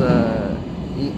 是一